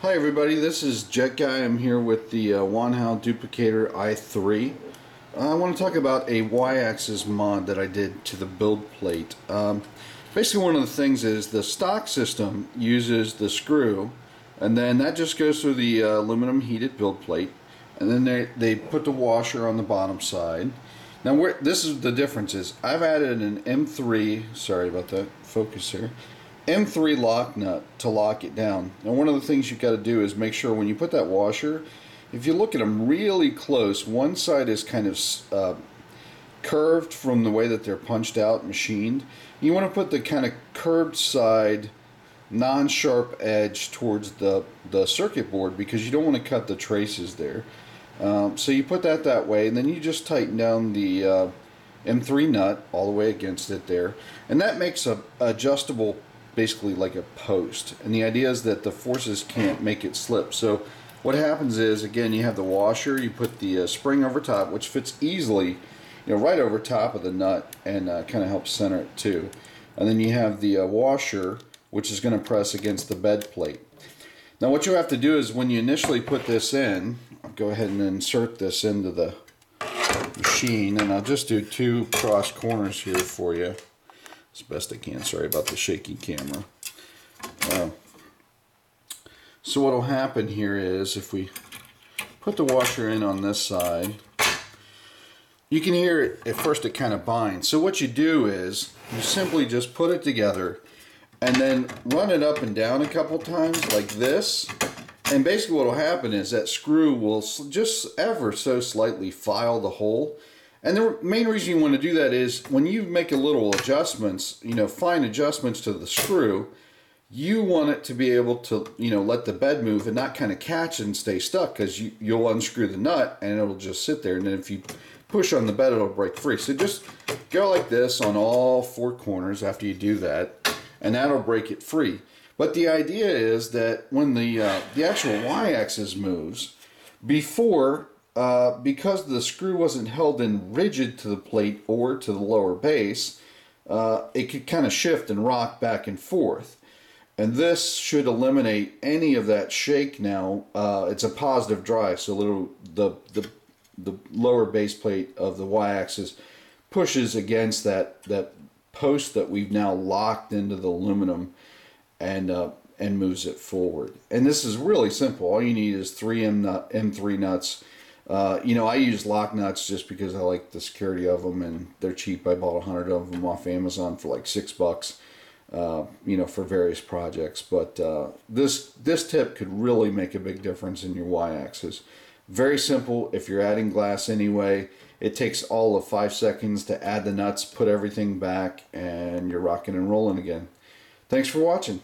Hi everybody, this is Jet Guy. I'm here with the uh, Wanhao Duplicator i3. Uh, I want to talk about a Y-axis mod that I did to the build plate. Um, basically one of the things is the stock system uses the screw and then that just goes through the uh, aluminum heated build plate and then they, they put the washer on the bottom side. Now this is the difference is I've added an M3, sorry about that focus here, M3 lock nut to lock it down. And one of the things you've got to do is make sure when you put that washer, if you look at them really close, one side is kind of uh, curved from the way that they're punched out, machined. You want to put the kind of curved side, non-sharp edge towards the, the circuit board because you don't want to cut the traces there. Um, so you put that that way and then you just tighten down the uh, M3 nut all the way against it there. And that makes a adjustable basically like a post. And the idea is that the forces can't make it slip. So what happens is, again, you have the washer, you put the uh, spring over top, which fits easily, you know, right over top of the nut and uh, kind of helps center it too. And then you have the uh, washer, which is going to press against the bed plate. Now what you have to do is when you initially put this in, I'll go ahead and insert this into the machine and I'll just do two cross corners here for you as best I can. Sorry about the shaky camera. Uh, so what will happen here is if we put the washer in on this side, you can hear it, at first it kind of binds. So what you do is you simply just put it together and then run it up and down a couple times like this. And basically what will happen is that screw will just ever so slightly file the hole and the main reason you want to do that is when you make a little adjustments, you know, fine adjustments to the screw, you want it to be able to, you know, let the bed move and not kind of catch and stay stuck because you, you'll unscrew the nut and it'll just sit there. And then if you push on the bed, it'll break free. So just go like this on all four corners after you do that, and that'll break it free. But the idea is that when the, uh, the actual y-axis moves, before uh, because the screw wasn't held in rigid to the plate or to the lower base, uh, it could kind of shift and rock back and forth. And this should eliminate any of that shake now. Uh, it's a positive drive, so little, the, the, the lower base plate of the y-axis pushes against that, that post that we've now locked into the aluminum and uh, and moves it forward. And this is really simple. All you need is three M nut, M3 nuts uh, you know, I use lock nuts just because I like the security of them and they're cheap. I bought a hundred of them off Amazon for like six bucks, uh, you know, for various projects. But uh, this this tip could really make a big difference in your y-axis. Very simple. If you're adding glass anyway, it takes all of five seconds to add the nuts, put everything back, and you're rocking and rolling again. Thanks for watching.